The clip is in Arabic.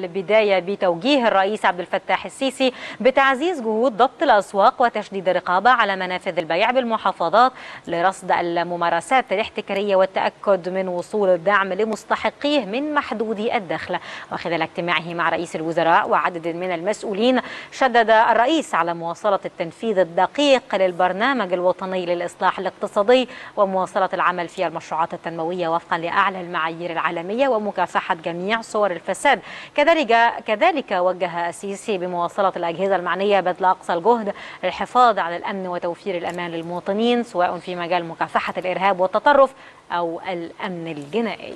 البداية بتوجيه الرئيس عبد الفتاح السيسي بتعزيز جهود ضبط الأسواق وتشديد الرقابة على منافذ البيع بالمحافظات لرصد الممارسات الاحتكارية والتأكد من وصول الدعم لمستحقيه من محدودي الدخل. وخلال اجتماعه مع رئيس الوزراء وعدد من المسؤولين شدد الرئيس على مواصلة التنفيذ الدقيق للبرنامج الوطني للإصلاح الاقتصادي ومواصلة العمل في المشروعات التنموية وفقا لأعلى المعايير العالمية ومكافحة جميع صور الفساد. كذلك كذلك وجه السيسي بمواصلة الأجهزة المعنية بذل أقصى الجهد للحفاظ على الأمن وتوفير الأمان للمواطنين سواء في مجال مكافحة الإرهاب والتطرف أو الأمن الجنائي.